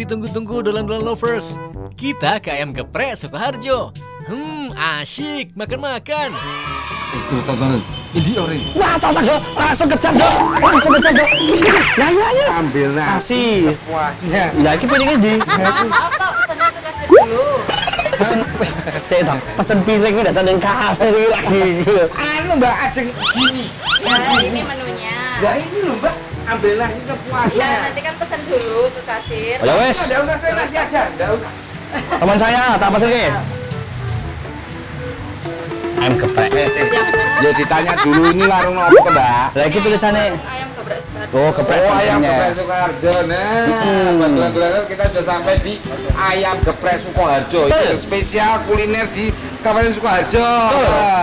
Ditunggu-tunggu dolan-dolan lovers. Kita ke ayam geprek Sukoharjo. Hmm, asyik makan-makan. Itu tontonan. Ini ori. Wah, cocok dong. Langsung kerja dong. Langsung kerja dong. Nah, ya, ya. Ambil nasi sepuasnya. Nah, ini piringnya di. Pak, pesannya ke kasir dulu. Pesen, saya dong. Pesen piring ini datang dari kasir lagi. Anu Mbak Ajeng gini. Ya, ini menunya. Lah ini loh Mbak. Ambil nasi Ya, sepuasnya. nanti kan pesan dulu ke kasir. Oh, ya wes. Enggak usah saya nasi aja. Enggak usah. Teman saya, tak pesen ke. Ayam geprek. Ya ditanya dulu ini warung apa Mbak? Lagi tulisannya. Ayam geprek Sukoharjo. Oh, geprek Oh, ayam geprek Sukoharjo. Nah, Hmm. kebetulan kita sudah sampai di ayam geprek Sukoharjo. Itu spesial kuliner di Kabupaten Sukoharjo.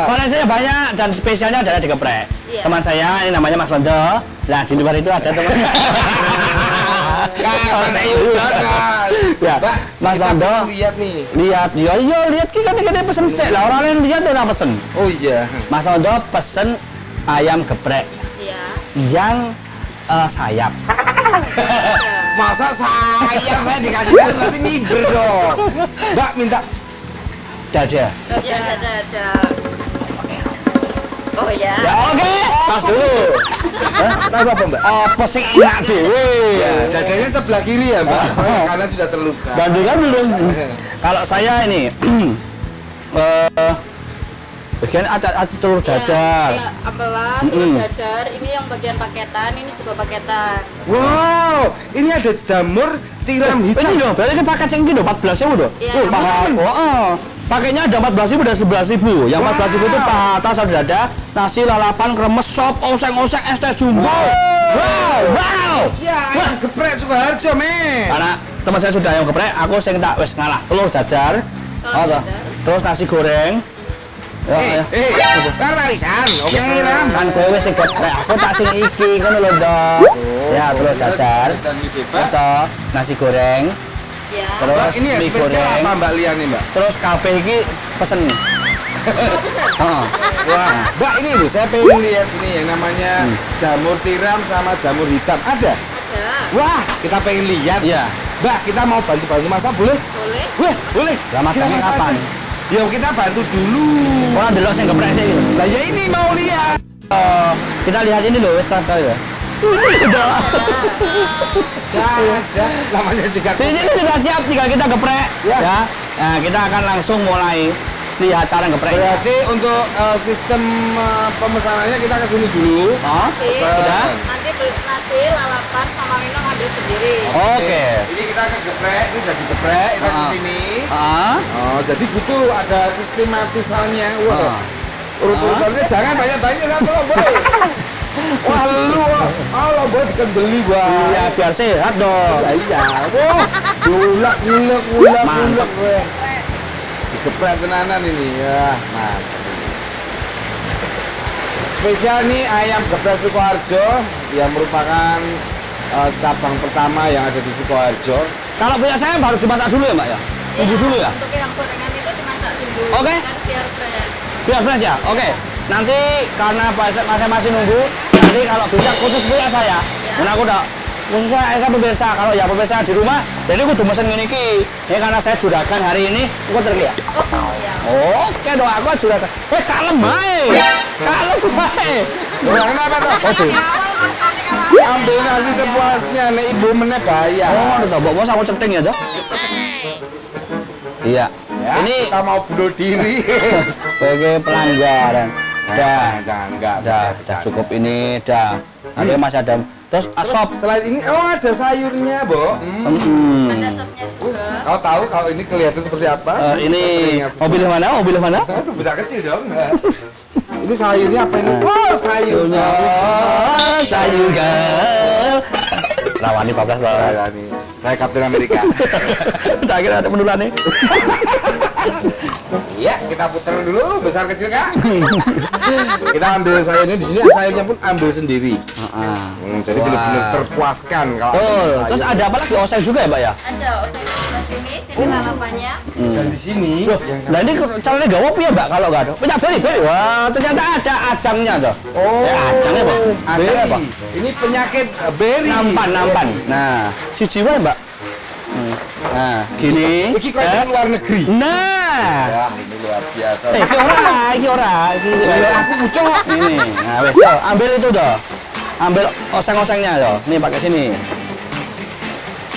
Variasinya banyak dan spesialnya adalah di geprek. Iya. Teman saya ini namanya Mas Londo. Nah di luar itu ada teman. Ya, Mas Londo. lihat nih. lihat, iya iya lihat kita nih kita pesen sih lah orang lain lihat udah pesen. Oh iya. Mas Londo pesen ayam geprek Iya. yang eh, sayap. Masa sayang saya dikasih berarti miber dong. Mbak minta Dada. Ya, ada, ada. Oh ya. Ya oke, pas dulu. Hah? tahu apa Mbak? Apa sih enak dewe? Ya, dadanya sebelah kiri ya Mbak. Soalnya kanan sudah terluka. Bandingkan belum. Kalau saya ini eh bagian ada, ada telur dadar. Ya, ambelan, telur dadar. Ini yang bagian paketan, ini juga paketan. Wow, ini ada jamur tiram Ini hitam. dong, berarti kan paket yang gini 14 ribu dong. Iya, Oh, mahal. Oh, oh. Paketnya ada 14 ribu dan 11 ribu. Yang 14 ribu itu paha satu dada, nasi lalapan, kremes, sop, oseng-oseng, es teh jumbo. Wow, wow. Ya, ayam geprek Sukoharjo, men. Karena teman saya sudah yang geprek, aku sing tak wis ngalah telur dadar. Oh. Terus nasi goreng. Ya, Eh, ya. eh, kan warisan. Oke, Ram. Kan kowe sing geprek, aku tak sing iki ngono lho, Dok. Ya, telur dadar. Terus nasi goreng, Ya. terus Mbak, ini ya mie spesial goreng. apa Mbak Lian nih Mbak? Terus kafe iki pesen. Heeh. Wah, Mbak ini loh, saya pengen lihat ini yang namanya Hmm. jamur tiram sama jamur hitam. Ada? Ada. Wah, kita pengen lihat. Iya. Mbak, kita mau bantu-bantu masak boleh? Boleh. Wah, boleh. Lah, masaknya kapan? Ya kita bantu dulu. Ora delok sing geprek sih gitu. Lah ya ini mau lihat. Eh, kita lihat ini loh, wis ya. Ya. Namanya juga Ini ini sudah siap, tinggal kita geprek. Ya. Ya. Nah, kita akan langsung mulai lihat cara geprek. Berarti untuk eh, sistem eh, pemesanannya kita ke sini dulu. Oh, sudah? nanti beli nasi, lalapan, sama minum ambil sendiri. Oke. Ini kita ke geprek, ini jadi geprek, kita ke Ah. sini. Ah, Oh, jadi gitu ada sistematisannya. Wah, ah. urut-urutannya jangan banyak-banyak kan boy. Wah lu, ah lo boy dikendeli gua. Iya, biar sehat dong. Iya, wah, gula, gula, gula. Mantap. weh. Digeprek tenanan ini, ya, mantap. Spesial nih ayam geprek Sukoharjo yang merupakan eh, cabang pertama yang ada di Sukoharjo. Kalau punya saya harus dimasak dulu ya, Mbak ya? Tunggu Iya, dulu ya? Untuk yang gorengan itu dimasak dulu. Oke. Kan biar fresh. Biar fresh ya? Oke. Nanti karena masih masih nunggu, nanti kalau bisa khusus punya saya. Karena aku udah khusus saya saya pemirsa kalau ya pemirsa di rumah jadi aku udah mesen ngene iki ya karena saya juragan hari ini aku terlihat Oh, ya. oke dong aku juragan eh kalem ae kalem ae Wah, kenapa tuh? Waduh. Ambil nasi sepuasnya, nek ibu meneh bayar. oh ada toh bos aku ceting ya toh iya Ya, ini kita mau bunuh diri. sebagai pelanggaran dah jangan, enggak. dah dah cukup ini dah nanti masih ada terus asop Selain ini, oh ada sayurnya, Bo. Hmm. Hmm. Ada sopnya juga. Kau tahu kalau ini kelihatan seperti apa? Eh, ini mobil yang mana mobil yang mana Aduh, bisa kecil dong. ini sayurnya apa ini? Oh, sayurnya. Oh, sayur girl. Rawani 14 tahun. Saya nih, saya Kapten Amerika. Kita akhirnya ada penulan nih. Iya, kita putar dulu, besar kecil kak. kita ambil sayurnya di sini, sayurnya pun ambil sendiri. Hmm, jadi benar-benar terpuaskan kalau ambil Terus ada apa lagi oseng juga ya, Mbak ya? Ada oseng sebelah sini, sini lalapannya. Dan di sini, Loh, yang nah ini caranya gak ya, Mbak kalau nggak ada? Punya beri, beri. Wah, ternyata ada acangnya tuh. Oh, Eh, acangnya, Pak. Acangnya. Pak. Ini penyakit eh, beri. Nampan, nampan. Nah, si jiwa, Mbak. Nah, gini. Iki kok tes. luar negeri. Nah. Wah, ini luar biasa. Eh, iki ora, iki ora. Iki aku bucok. ini. Nah, wes, yo, ambil itu dah. Ambil oseng-osengnya yo. Nih pakai sini.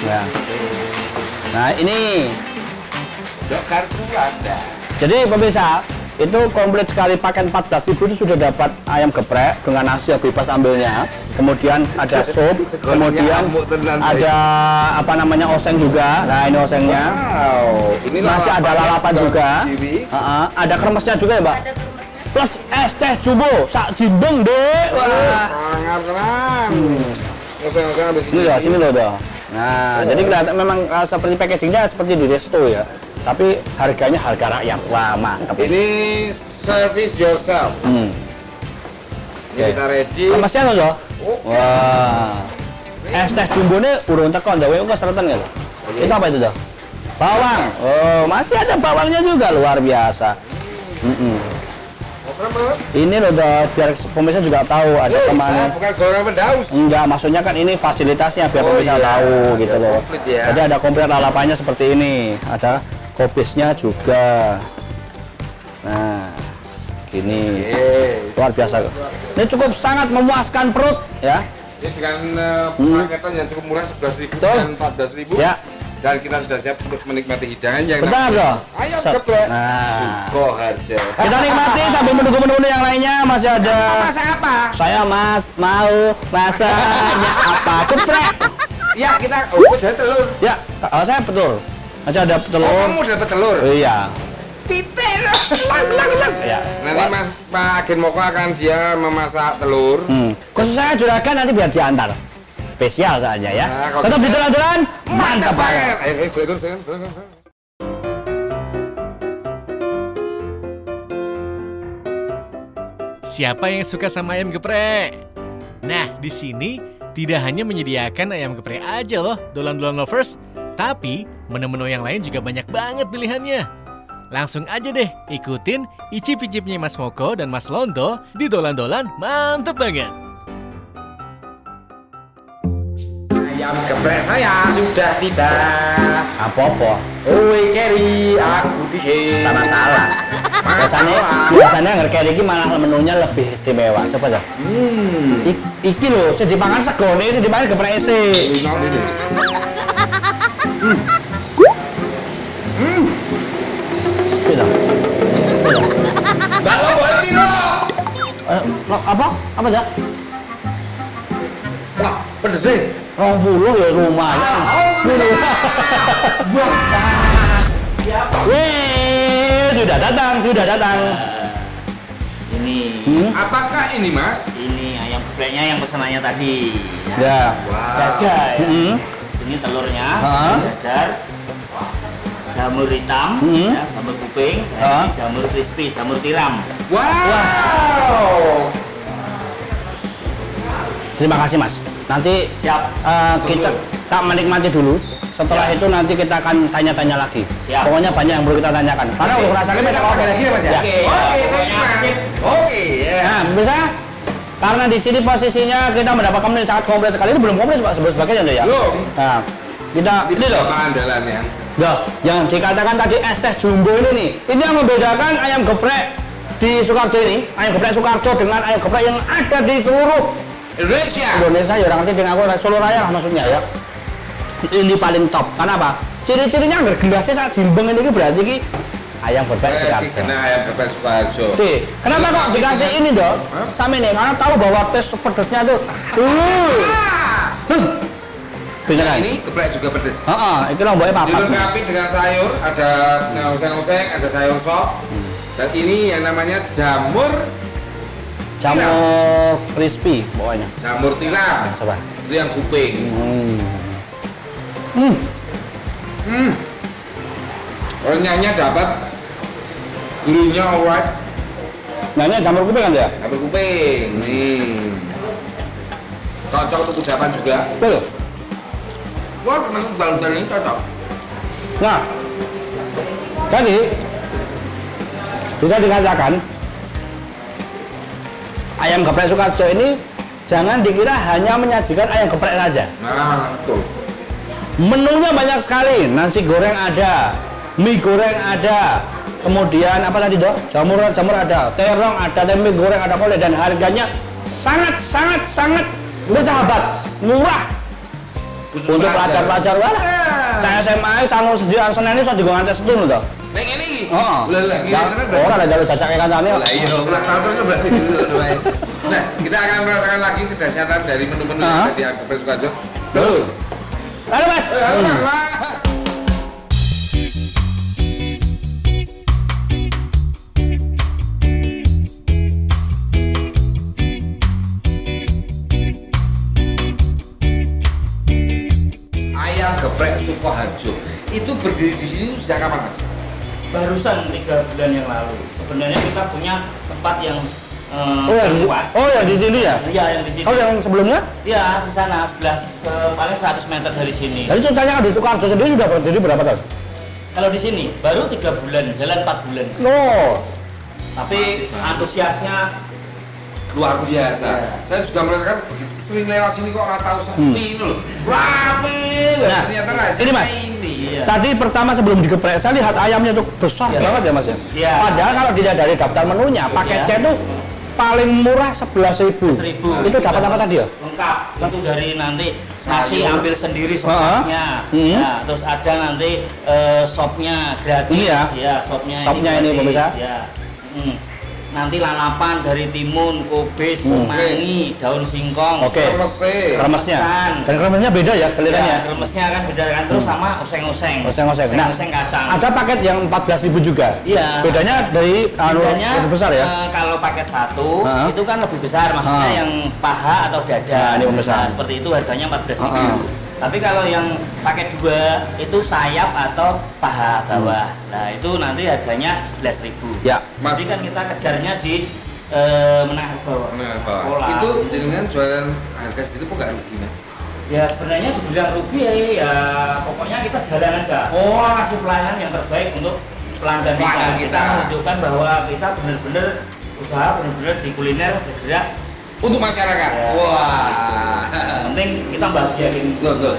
Nah. Nah, ini. Dok kartu ada. Jadi pemirsa, itu komplit sekali paket 14.000 itu sudah dapat ayam geprek dengan nasi yang bebas ambilnya. Kemudian ada sup, kemudian ada apa namanya oseng juga. Nah, ini osengnya. Wow, ini Masih ada lalapan juga sendiri. Heeh, ada kremesnya juga ya, Mbak? Plus es teh jumbo, sak jimbeng deh. Wah. sangat keren. Habis Ini loh, sini loh, dah. Nah, jadi kelihatan memang uh, seperti packagingnya seperti di resto ya. Tapi harganya harga rakyat. Wah, mantap. Ini service yourself. Hmm. Ini kita ready. Dah. Oh, Wah. Es teh jumbo ini urung tekon dah, kok keseretan gitu. Itu apa itu dah? Bawang. Oh, masih ada bawangnya juga luar biasa. Oh, keren banget. Ini loh biar pemirsa juga tahu ada Eh, ke mana. saya bukan goreng pedaus. Enggak, maksudnya kan ini fasilitasnya biar Oh, pemirsa iya. tahu gitu Ada loh. komplit ya. Jadi ada komplit lalapannya seperti ini. Ada kopisnya juga. Nah, gini. Oke. Luar biasa. Ini cukup sangat memuaskan perut ya. Ini dengan uh, Hmm. paketan yang cukup murah 11.000 Betul. dan 14.000. Ya. Dan kita sudah siap untuk menikmati hidangan yang Benar loh. Ayam Set. geprek. Nah. Sukoharjo. Kita nikmati sambil menunggu menu-menu yang lainnya masih ada. Masak apa? Saya Mas mau masaknya apa? Geprek. Ya kita, oh saya telur. Ya, oh, saya betul. Masih ada Oh, telur. kamu dapat telur. Oh, iya. Titik Ya. Nanti Mas Pak Agen Moko akan dia memasak telur. Hmm. Khusus saya juragan nanti biar diantar. Spesial saja ya. Nah, Tetap di kita- jalan-jalan, mantap banget. Ayo, ayo, boleh, boleh. Siapa yang suka sama ayam geprek? Nah, di sini tidak hanya menyediakan ayam geprek aja loh, dolan-dolan lovers, tapi menu-menu yang lain juga banyak banget pilihannya. Langsung aja deh ikutin icip-icipnya Mas Moko dan Mas Londo di dolan-dolan mantep banget. Ayam geprek saya sudah tiba. Apa-apa? Oi Kerry, aku di sini. Tak masalah. Biasanya, biasanya ngerti iki malah menunya lebih istimewa. Coba ya. Hmm. I- iki loh, sing dipangan segone, sing dipangan geprek sih. Eh, apa? Apa ya? Wah, pedes sih. Rong puluh ya lumayan. Wih, sudah datang, sudah datang. Ini Hmm? Apakah ini Mas? ini ayam gepreknya yang pesanannya tadi. Ya. Wow. Dada ya. Hmm. Ini telurnya, Ha? dadar, jamur hitam, Hmm. ya, jamur kuping, Ha? ini jamur crispy, jamur tiram. Wow. Terima kasih Mas. Nanti Siap. eh, kita tak menikmati dulu. Setelah itu nanti kita akan tanya-tanya lagi. Siap. Pokoknya banyak yang perlu kita tanyakan. Karena untuk rasanya Kita lagi ya Mas ya? Ya. Oke. Oke, ya. Nah, bisa karena di sini posisinya kita mendapatkan menu sangat komplit sekali. Ini belum komplit Pak, sebelum sebagainya ya. Belum. Nah, kita ini loh. Apa andalannya? Loh, yang dikatakan tadi es teh jumbo ini nih, ini yang membedakan ayam geprek di Sukarjo ini, ayam geprek Sukarjo dengan ayam geprek yang ada di seluruh Indonesia. Indonesia ya orang sih dengan aku Solo Raya lah maksudnya ya. Ini paling top. Kenapa? Ciri-cirinya nggak gelasnya saat jimbeng ini berarti ki ayam Eh, Sukarjo. kena ayam geprek Sukoharjo. Oke, kenapa kok dikasih ini dong? Sama ini, karena tahu bahwa tes pedesnya tuh. Uh, Nah, beneran. ini geprek juga pedes. Heeh, itu lah boleh papat. Dilengkapi dengan sayur, ada oseng-oseng, ada sayur sop. Dan ini yang namanya jamur Jamur crispy pokoknya. jamur tiram. Coba. Itu yang kuping. Hmm. Hmm. Hmm. Renyahnya dapat, gurihnya alright. Nah ini jamur kuping kan ya? Jamur kuping. Nih. Cocok untuk kudapan juga. Betul. Wah, memang daun-daun ini cocok. Nah, jadi bisa dikatakan ayam geprek Sukarjo ini jangan dikira hanya menyajikan ayam geprek saja. Nah, betul. Menunya banyak sekali. Nasi goreng ada, mie goreng ada, kemudian apa tadi dok? Jamur jamur ada, terong ada, tempe goreng ada boleh dan harganya sangat sangat sangat bersahabat, murah. Khusus Untuk pelajar-pelajar wah. Saya SMA sangu sediaan Senin ini sudah digongan tes itu loh. Neng ini. Oh, berarti. orang ada jalur cacaknya kancane. Lah iya, terus berarti gitu. Nah, kita akan merasakan lagi kedahsyatan dari menu-menu yang tadi aku. Tuh. Halo mas. Halo. Mas. Itu berdiri di sini sejak kapan mas? Barusan tiga bulan yang lalu. Sebenarnya kita punya tempat yang eh, Oh yang di, luas. oh yang di sini ya? Iya yang di sini. Kalau yang sebelumnya? Iya di sana sebelah ke paling 100 meter dari sini. Jadi ceritanya di Soekarjo sendiri sudah berdiri berapa tahun? Kalau di sini baru tiga bulan, jalan empat bulan. Oh, Tapi antusiasnya luar biasa. Iya. Saya juga merasakan begitu sering lewat sini kok orang tahu sepi Hmm. ini loh. Rame, Nah, ternyata rasanya ini, Mas. ini. Iya. tadi pertama sebelum digeprek saya lihat ayamnya tuh besar Iya. banget ya mas ya. Iya. Padahal kalau dilihat dari daftar menunya paket Iya. C itu paling murah sebelas ribu. 11.000. Itu dapat apa tadi ya? lengkap itu dari nanti nasi ambil sendiri sepuasnya Hmm. ya, terus ada nanti eh, sopnya gratis Ini ya? ya sopnya Sopnya ini, gratis, pemirsa? ya Hmm. Nanti lalapan dari timun kubis Hmm. semangi daun singkong Oke. Kremese. Kremesnya. Dan kremesnya beda ya ya, kelihatannya. kremesnya kan beda kan terus sama oseng-oseng Oseng-oseng. Nah, oseng kacang Ada paket yang empat belas ribu juga. Iya. Bedanya dari anu Bedanya, lebih besar ya? eh, kalau paket satu Ha? itu kan lebih besar, maksudnya Ha. yang paha atau dada. Nah, ini pemirsa. Nah, seperti itu harganya 14 Ha, ha. Tapi kalau yang paket dua itu sayap atau paha bawah. Nah itu nanti harganya 11.000 Ya. Mas- Jadi kan kita kejarnya di eh, menengah ke bawah. Nah, Sekolah. Pak. Itu jenengan jualan harga segitu kok nggak rugi mas? Ya sebenarnya dibilang rugi ya, ya pokoknya kita jalan aja. Oh. Kasih pelayanan yang terbaik untuk pelanggan kita. Pelanggan Kita, kita. menunjukkan bahwa kita benar-benar usaha benar-benar di kuliner bergerak. Untuk masyarakat. Ya. Wah. Penting kita bahagiain. Loh, loh.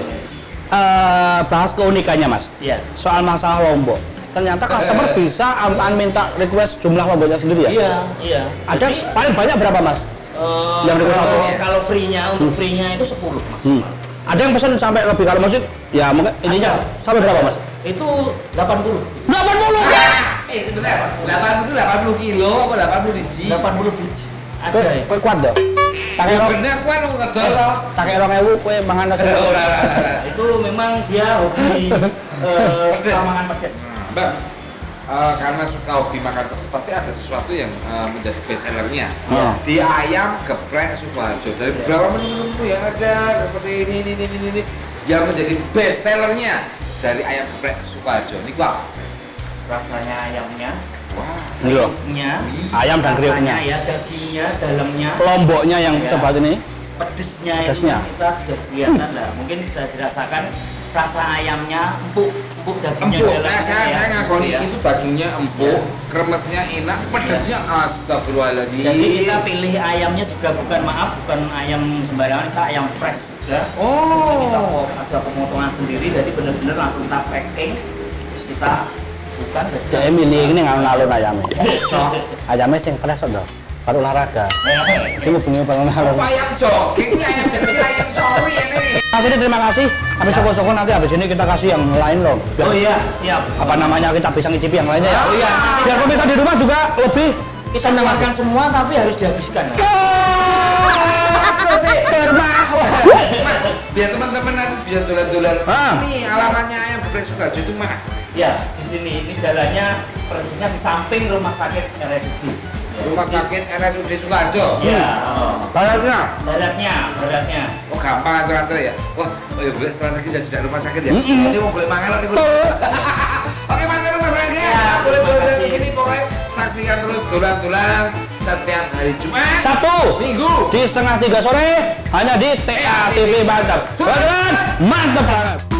Eh, bahas keunikannya mas. Iya. Soal masalah lombok. Ternyata customer bisa am- minta request jumlah lomboknya sendiri ya? Iya, iya. Ada Jadi, paling banyak berapa mas? eh, Yang request kalau, kalau free-nya untuk free-nya itu 10 mas. Hmm. Ada yang pesan sampai lebih kalau maksud ya mungkin ininya Ada. sampai berapa mas? Itu 80. 80 Eh, sebentar. 80 itu 80 kilo apa 80 biji? 80 biji. Ada Kue, ya. kue kuat dong. Pakai Ya rong, bener kuwi lu ngedol to. pakai kue mangan ora, ora. Itu memang dia hobi eh, makan pedas. Mbak, eh, karena suka hobi makan pedas, pasti ada sesuatu yang eh, menjadi best sellernya Ah. di ayam geprek Sukoharjo dari beberapa menu-menu yang ada seperti ini ini ini ini, ini yang menjadi best sellernya dari ayam geprek Sukoharjo ini wah Rasanya ayamnya, Ini loh. Ayam dan kriuknya. ya, dagingnya, dalamnya, Lomboknya yang Ya. coba ini. pedesnya, Pedesnya. itu kita sudah kelihatan lah. Mungkin bisa dirasakan rasa ayamnya empuk, empuk dagingnya. empuk saya saya ya. saya ngakoni Ya. itu dagingnya empuk Ya. kremesnya enak pedasnya astagfirullahaladzim Jadi kita pilih ayamnya juga bukan maaf, bukan ayam sembarangan, kita ayam fresh juga. Kita oh po- ada pemotongan sendiri, jadi benar-benar langsung kita packing, terus kita bukan. Kayak milih ini ngalun-alun ayamnya. Ayamnya sing fresh dong. Baru olahraga. Eh, Cuma bunyi bangun alun. apa ayam jogging ayam kecil ayam sorry ini Mas ini terima kasih. Kami soko-soko nanti habis ini kita kasih yang lain loh. Biar Oh iya, siap. apa namanya kita bisa ngicipi yang lainnya ya. Oh iya. Biar pemirsa di rumah juga lebih Kita menawarkan semua tapi harus dihabiskan. sih Firma. Mas, biar teman-teman nanti biar dolan-dolan. Ah. Ini alamatnya ayam geprek Sukoharjo itu mana? Ya, di sini ini jalannya persisnya di samping rumah sakit RSUD. Rumah sakit RSUD Sukoharjo. Ya, oh. Baratnya. baratnya, baratnya. Oh gampang antar ya. Wah, oh ya boleh strategi jadi tidak rumah sakit ya. Mm-mm. Ini mau boleh mangan nih. Oke, mas rumah sakit. Ya, Kita boleh boleh ke sini pokoknya saksikan terus dolan-dolan setiap hari Jumat. Sabtu. Minggu. Di setengah tiga sore hanya di TA TV Mantap. Dolan, mantap banget.